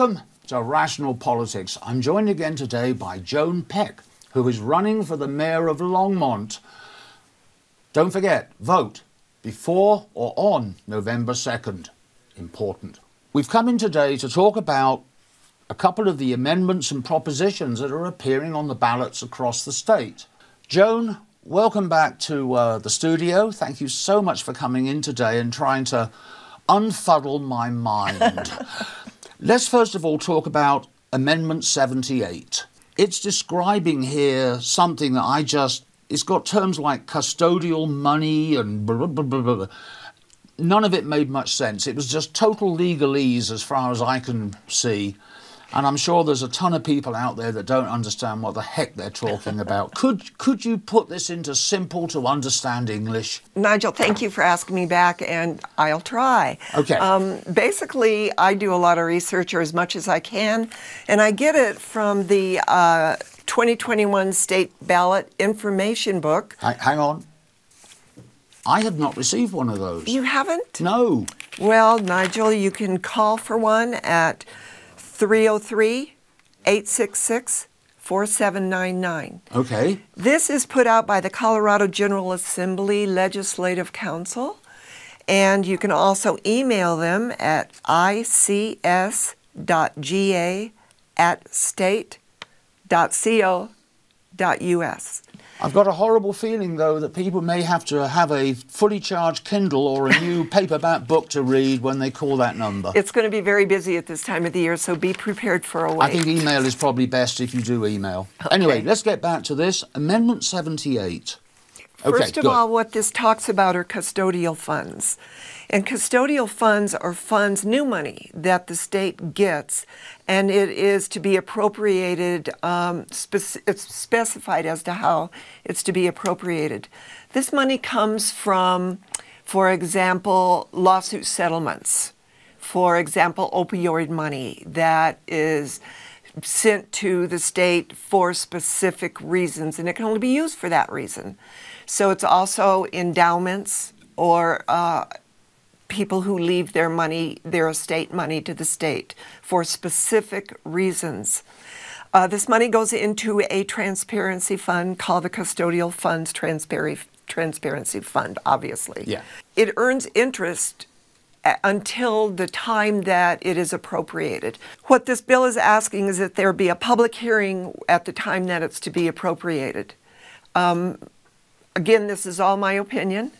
Welcome to Rational Politics. I'm joined again today by Joan Peck, who is running for the mayor of Longmont. Don't forget, vote before or on November 2nd. Important. We've come in today to talk about a couple of the amendments and propositions that are appearing on the ballots across the state. Joan, welcome back to uh, the studio. Thank you so much for coming in today and trying to unfuddle my mind. Let's first of all talk about Amendment 78. It's describing here something that I just, it's got terms like custodial money and blah, blah, blah. None of it made much sense. It was just total legalese as far as I can see. And I'm sure there's a ton of people out there that don't understand what the heck they're talking about. could could you put this into simple to understand English? Nigel, thank you for asking me back, and I'll try. Okay. Um, basically, I do a lot of research, or as much as I can, and I get it from the uh, 2021 State Ballot Information Book. Hang, hang on. I have not received one of those. You haven't? No. Well, Nigel, you can call for one at 303 866 4799. Okay. This is put out by the Colorado General Assembly Legislative Council, and you can also email them at lcs.ga at state.co.us. I've got a horrible feeling, though, that people may have to have a fully charged Kindle or a new paperback book to read when they call that number. It's going to be very busy at this time of the year, so be prepared for a wait. I think email is probably best if you do email. Anyway, let's get back to this. Amendment 78. Okay, First of good. all, what this talks about are custodial funds. And custodial funds are funds, new money that the state gets, and it is to be appropriated, um, specified as to how it's to be appropriated. This money comes from, for example, lawsuit settlements, for example, opioid money that is sent to the state for specific reasons, and it can only be used for that reason. So it's also endowments or uh, people who leave their money, their estate money to the state for specific reasons. Uh, this money goes into a transparency fund called the Custodial Funds Transpar- Transparency Fund, obviously. Yeah. It earns interest a- until the time that it is appropriated. What this bill is asking is that there be a public hearing at the time that it's to be appropriated. Um, again, this is all my opinion.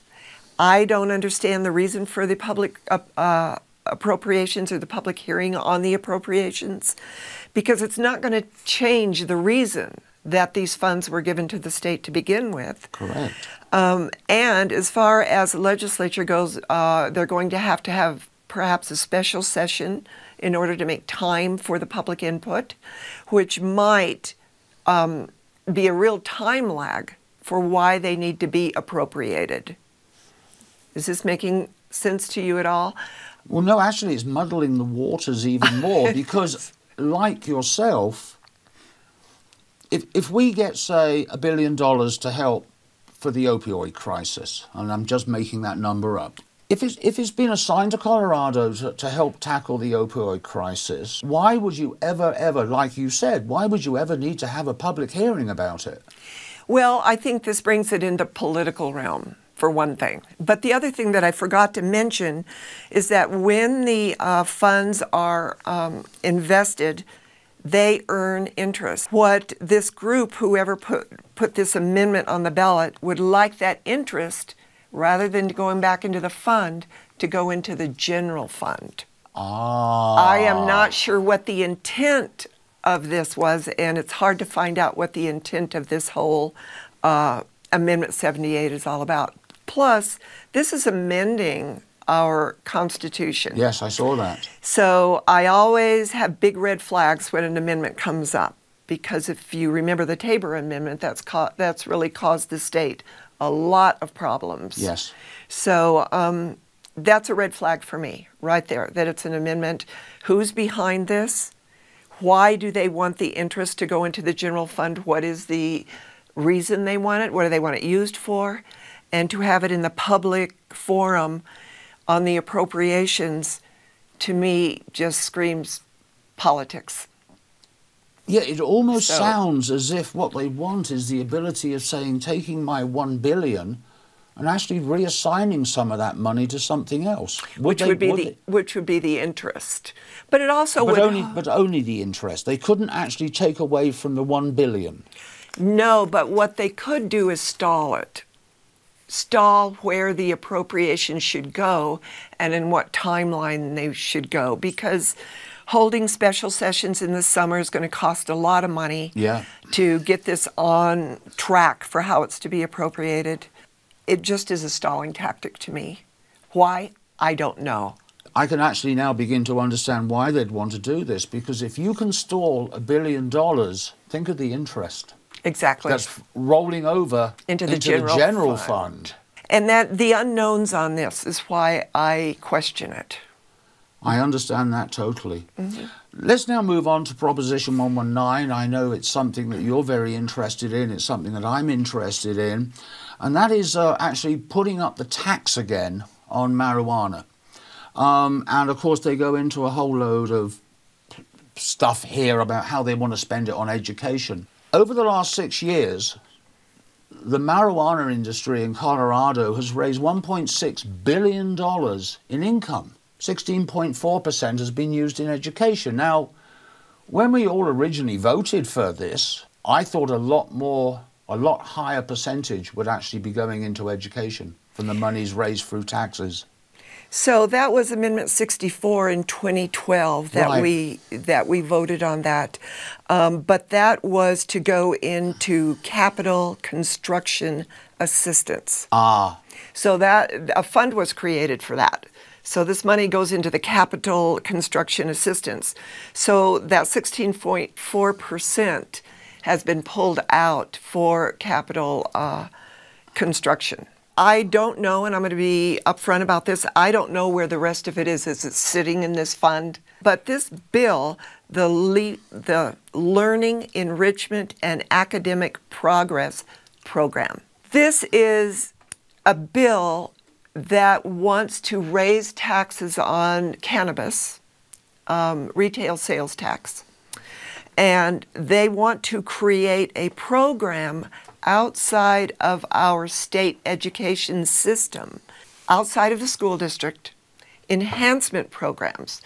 I don't understand the reason for the public uh, uh, appropriations or the public hearing on the appropriations because it's not going to change the reason that these funds were given to the state to begin with. Correct. Um, and as far as the legislature goes, uh, they're going to have to have perhaps a special session in order to make time for the public input, which might um, be a real time lag for why they need to be appropriated. Is this making sense to you at all? Well, no, actually, it's muddling the waters even more because, like yourself, if, if we get, say, a billion dollars to help for the opioid crisis, and I'm just making that number up, if it's, if it's been assigned to Colorado to, to help tackle the opioid crisis, why would you ever, ever, like you said, why would you ever need to have a public hearing about it? Well, I think this brings it into political realm for one thing. But the other thing that I forgot to mention is that when the uh, funds are um, invested, they earn interest. What this group, whoever put put this amendment on the ballot, would like that interest, rather than going back into the fund, to go into the general fund. Ah. I am not sure what the intent of this was, and it's hard to find out what the intent of this whole uh, Amendment 78 is all about. Plus, this is amending our Constitution. Yes, I saw that. So I always have big red flags when an amendment comes up because if you remember the Tabor Amendment, that's ca- that's really caused the state a lot of problems. Yes. So um, that's a red flag for me right there. That it's an amendment. Who's behind this? Why do they want the interest to go into the general fund? What is the reason they want it? What do they want it used for? And to have it in the public forum on the appropriations, to me, just screams politics. Yeah, it almost So- sounds as if what they want is the ability of saying, taking my one billion and actually reassigning some of that money to something else. which they- would be would the which would be the interest. But it also but would only, but only the interest. They couldn't actually take away from the one billion. no. But what they could do is stall it, stall where the appropriation should go and in what timeline they should go because. Holding special sessions in the summer is going to cost a lot of money Yeah. to get this on track for how it's to be appropriated. It just is a stalling tactic to me. Why? I don't know. I can actually now begin to understand why they'd want to do this because if you can stall a billion dollars, think of the interest Exactly. that's rolling over Into the general general fund. fund. And that the unknowns on this is why I question it. I understand that totally. Let's now move on to Proposition 119. I know it's something that you're very interested in, it's something that I'm interested in, and that is uh, actually putting up the tax again on marijuana. Um, and of course, they go into a whole load of stuff here about how they want to spend it on education. Over the last six years, the marijuana industry in Colorado has raised $1.6 billion in income. 16.4% has been used in education. Now, when we all originally voted for this, I thought a lot more, a lot higher percentage would actually be going into education from the monies raised through taxes. So that was Amendment 64 in 2012 that Right. we that we voted on that, um, but that was to go into capital construction assistance. Ah, So that a fund was created for that. So this money goes into the capital construction assistance. So that 16.4% has been pulled out for capital uh, construction. I don't know, and I'm going to be upfront about this. I don't know where the rest of it is. Is it sitting in this fund? But this bill, the le- the Learning Enrichment and Academic Progress Program, this is a bill that wants to raise taxes on cannabis, um, retail sales tax, and they want to create a program outside of our state education system, outside of the school district, enhancement programs,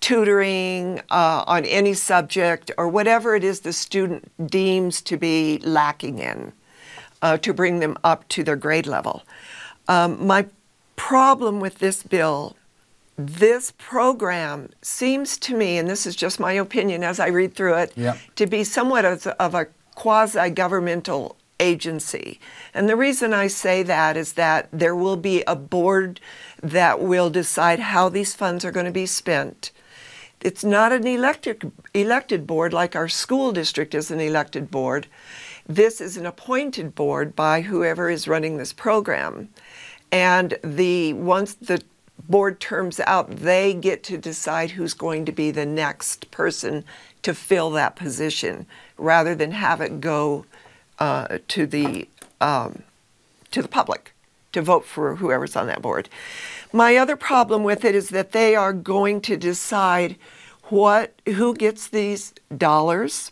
tutoring uh, on any subject or whatever it is the student deems to be lacking in uh, to bring them up to their grade level. Um, my problem with this bill, this program seems to me, and this is just my opinion as I read through it, Yeah. to be somewhat of, of a quasi governmental agency. And the reason I say that is that there will be a board that will decide how these funds are going to be spent. It's not an elected, elected board like our school district is an elected board. This is an appointed board by whoever is running this program. And the once the board terms out, they get to decide who's going to be the next person to fill that position, rather than have it go uh, to the um, to the public to vote for whoever's on that board. My other problem with it is that they are going to decide what who gets these dollars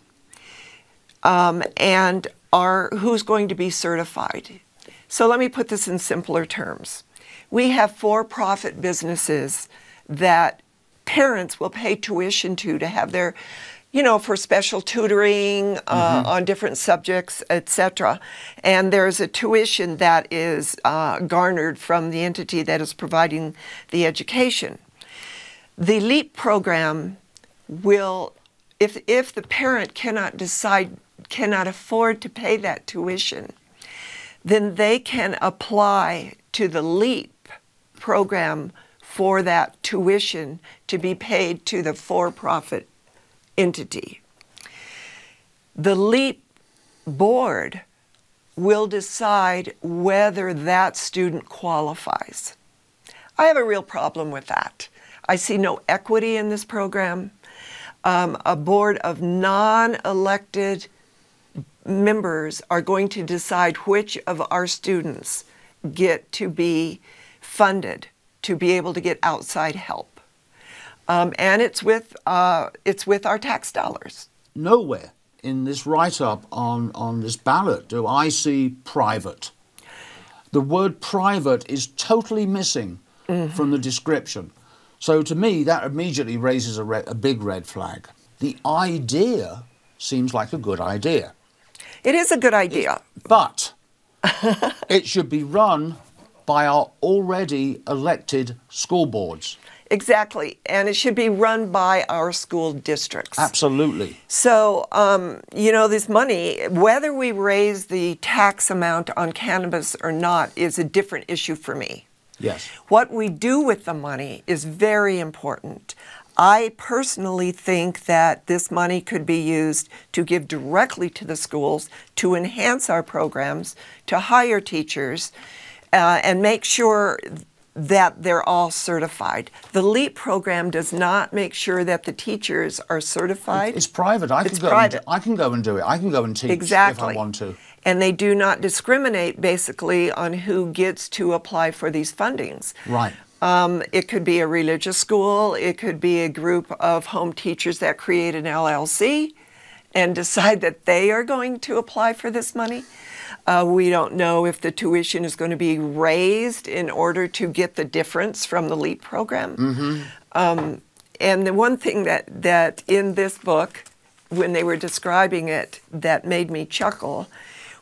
um, and are who's going to be certified. So let me put this in simpler terms. We have for-profit businesses that parents will pay tuition to to have their you know for special tutoring uh, on different subjects etc and there's a tuition that is uh, garnered from the entity that is providing the education. The leap program will if if the parent cannot decide cannot afford to pay that tuition then they can apply to the leap program for that tuition to be paid to the for-profit entity the leap board will decide whether that student qualifies I have a real problem with that. I see no equity in this program. Um, a board of non elected members are going to decide which of our students get to be funded to be able to get outside help. um, and it's with uh, it's with our tax dollars. Nowhere in this write-up on on this ballot do I see private. The word private is totally missing mm-hmm. from the description. So to me, that immediately raises a, a big red flag. The idea seems like a good idea. It is a good idea. It, but it should be run by our already elected school boards. Exactly, and it should be run by our school districts. Absolutely. So, um, you know, this money, whether we raise the tax amount on cannabis or not, is a different issue for me. Yes. What we do with the money is very important. I personally think that this money could be used to give directly to the schools to enhance our programs, to hire teachers, uh, and make sure that they're all certified. The LEAP program does not make sure that the teachers are certified. It's private. I it's can go private. And, I can go and do it. I can go and teach exactly. if I want to. And they do not discriminate basically on who gets to apply for these fundings. Right. Um, it could be a religious school. It could be a group of home teachers that create an LLC and decide that they are going to apply for this money. Uh, we don't know if the tuition is going to be raised in order to get the difference from the LEAP program. Mm-hmm. Um, and the one thing that, that in this book, when they were describing it, that made me chuckle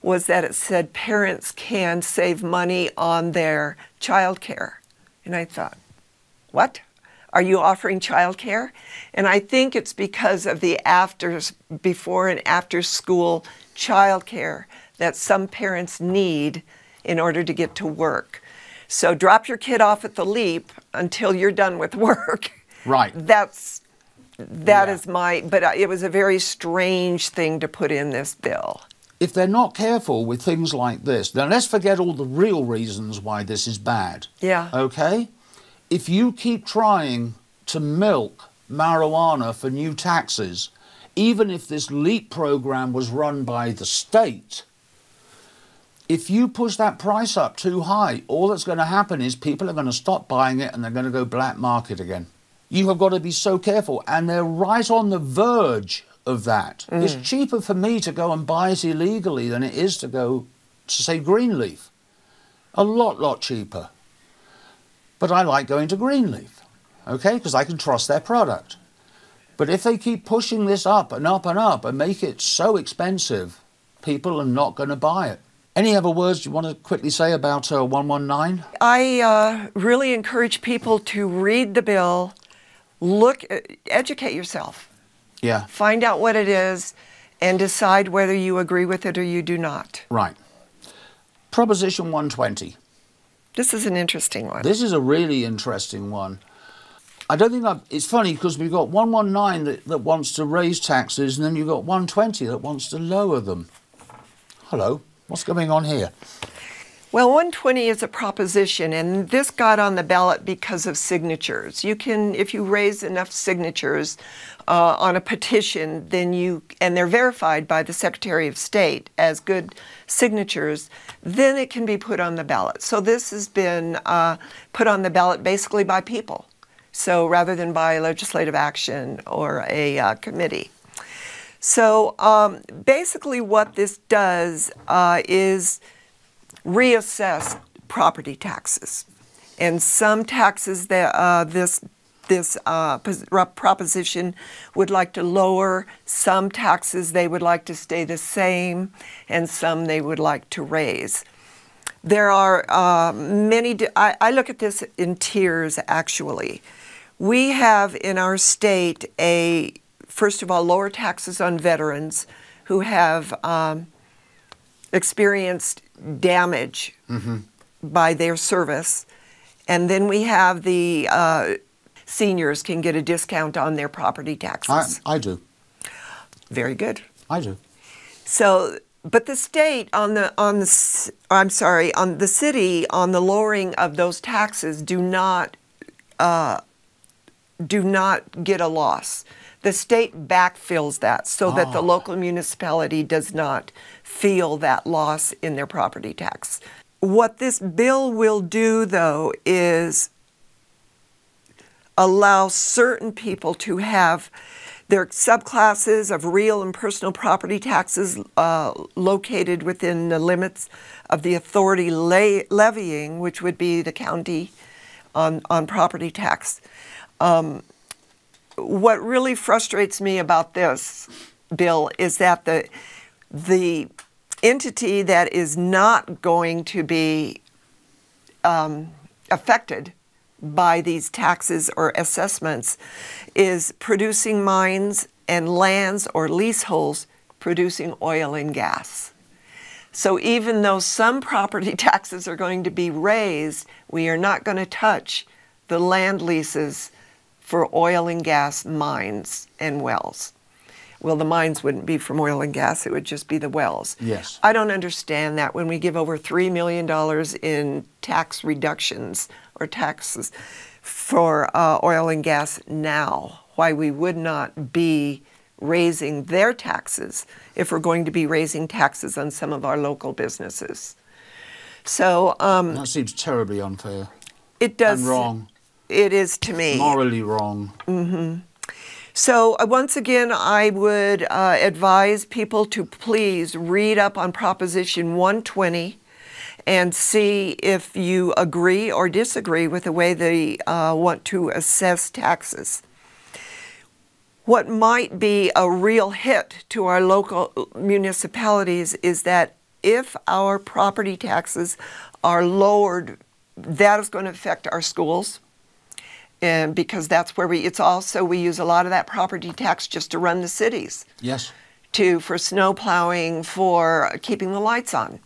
was that it said parents can save money on their child care. And I thought, what? Are you offering child care? And I think it's because of the after, before and after school child care that some parents need in order to get to work. So drop your kid off at the leap until you're done with work. Right. That's that yeah. is my but it was a very strange thing to put in this bill. If they're not careful with things like this, then let's forget all the real reasons why this is bad. Yeah. Okay? If you keep trying to milk marijuana for new taxes, even if this LEAP program was run by the state, if you push that price up too high, all that's going to happen is people are going to stop buying it and they're going to go black market again. You have got to be so careful, and they're right on the verge of that. Mm. It's cheaper for me to go and buy it illegally than it is to go to say Greenleaf. A lot, lot cheaper. But I like going to Greenleaf, okay, because I can trust their product. But if they keep pushing this up and up and up and make it so expensive, people are not going to buy it. Any other words you want to quickly say about uh, 119? I uh, really encourage people to read the bill, look, uh, educate yourself. Yeah. Find out what it is and decide whether you agree with it or you do not. Right. Proposition 120. This is an interesting one. This is a really interesting one. I don't think I've, it's funny because we've got 119 that, that wants to raise taxes and then you've got 120 that wants to lower them. Hello. What's going on here? Well, 120 is a proposition, and this got on the ballot because of signatures. You can, if you raise enough signatures uh, on a petition, then you, and they're verified by the Secretary of State as good signatures, then it can be put on the ballot. So this has been uh, put on the ballot basically by people. So rather than by legislative action or a uh, committee. So um, basically, what this does uh, is reassess property taxes, and some taxes that uh, this this uh, proposition would like to lower. Some taxes they would like to stay the same, and some they would like to raise. There are uh, many. I, I look at this in tiers. Actually, we have in our state a first of all, lower taxes on veterans who have um, experienced damage mm-hmm. by their service. And then we have the uh, seniors can get a discount on their property taxes. I, I do. Very good. I do. So, but the state on the on the I'm sorry on the city on the lowering of those taxes do not uh, do not get a loss the state backfills that so oh. that the ah. local municipality does not feel that loss in their property tax. What this bill will do, though, is allow certain people to have their subclasses of real and personal property taxes uh, located within the limits of the authority lay, levying, which would be the county on, on property tax. Um, what really frustrates me about this bill is that the the entity that is not going to be um, affected by these taxes or assessments is producing mines and lands or leaseholds producing oil and gas. So even though some property taxes are going to be raised, we are not going to touch the land leases for oil and gas mines and wells. Well, the mines wouldn't be from oil and gas, it would just be the wells. Yes. I don't understand that when we give over $3 million in tax reductions or taxes for uh, oil and gas now, why we would not be raising their taxes if we're going to be raising taxes on some of our local businesses. So um, That seems terribly unfair it does. and wrong, It is to me. morally wrong. So, uh, once again, I would uh, advise people to please read up on Proposition 120 and see if you agree or disagree with the way they uh, want to assess taxes. What might be a real hit to our local municipalities is that if our property taxes are lowered, that is going to affect our schools and because that's where we it's also we use a lot of that property tax just to run the cities. Yes. to for snow plowing for keeping the lights on.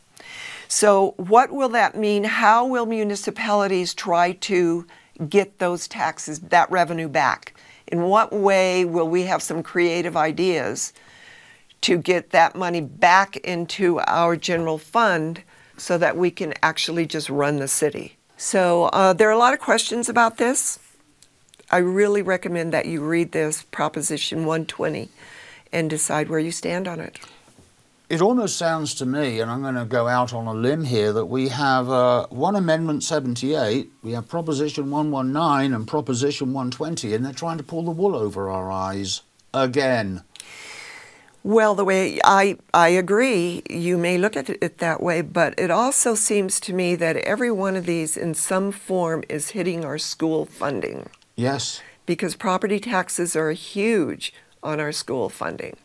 So what will that mean? How will municipalities try to get those taxes that revenue back? In what way will we have some creative ideas to get that money back into our general fund so that we can actually just run the city? So uh, there are a lot of questions about this I really recommend that you read this Proposition 120 and decide where you stand on it. It almost sounds to me, and I'm going to go out on a limb here, that we have uh, one Amendment 78, we have Proposition 119 and Proposition 120, and they're trying to pull the wool over our eyes again. Well, the way I, I agree, you may look at it that way, but it also seems to me that every one of these in some form is hitting our school funding Yes. because property taxes are huge on our school funding.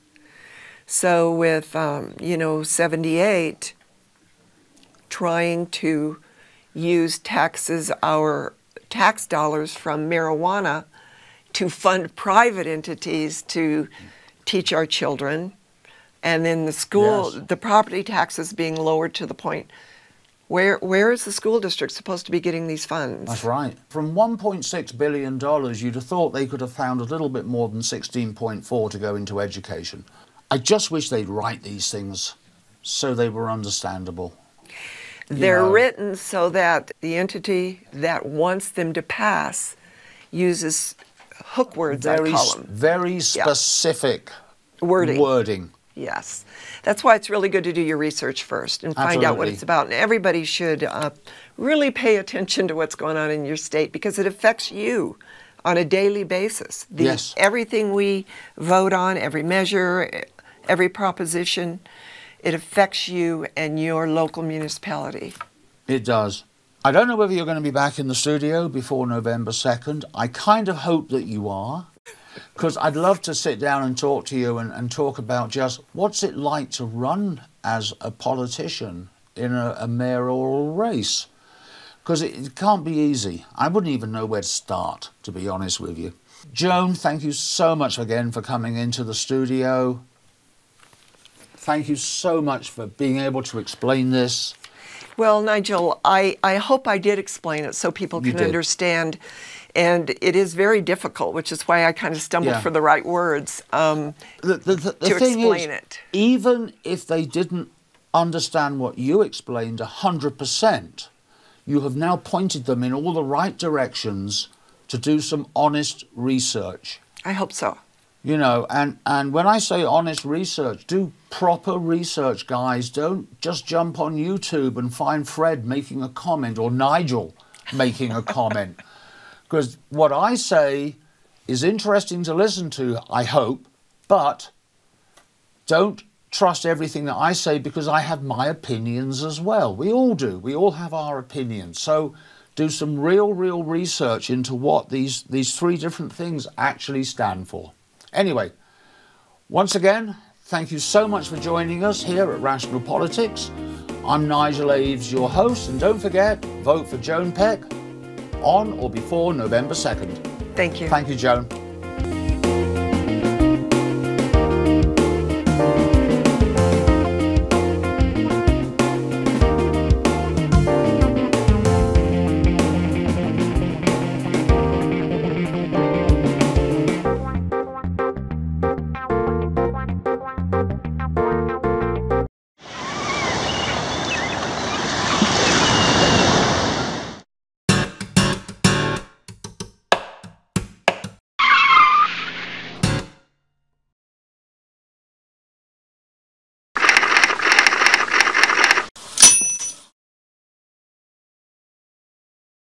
So with um, you know 78 trying to use taxes our tax dollars from marijuana to fund private entities to teach our children and then the school Yes. the property taxes being lowered to the point where where is the school district supposed to be getting these funds? That's right. From $1.6 billion, you'd have thought they could have found a little bit more than 16.4 to go into education. I just wish they'd write these things so they were understandable. They're know. written so that the entity that wants them to pass uses hook words, Very, I call them. very specific Wording. wording. Yes. That's why it's really good to do your research first and find out what it's about. And everybody should uh, really pay attention to what's going on in your state because it affects you on a daily basis. The, Yes. Everything we vote on, every measure, every proposition, it affects you and your local municipality. It does. I don't know whether you're going to be back in the studio before November 2nd. I kind of hope that you are, because I'd love to sit down and talk to you and, and talk about just what's it like to run as a politician in a, a mayoral race. Because it, it can't be easy. I wouldn't even know where to start, to be honest with you. Joan, thank you so much again for coming into the studio. Thank you so much for being able to explain this. Well, Nigel, I, I hope I did explain it so people You can did. understand. And it is very difficult, which is why I kind of stumbled Yeah. for the right words. Um, the, the, the, to explain is, it. even if they didn't understand what you explained 100%, you have now pointed them in all the right directions to do some honest research. I hope so. You know, and, and when I say honest research, do proper research, guys. Don't just jump on YouTube and find Fred making a comment or Nigel making a comment. Because what I say is interesting to listen to, I hope, but don't trust everything that I say because I have my opinions as well. We all do. We all have our opinions. So do some real, real research into what these, these three different things actually stand for. Anyway, once again, thank you so much for joining us here at Rational Politics. I'm Nigel Aves, your host, and don't forget, vote for Joan Peck on or before November 2nd. Thank you. Thank you, Joan.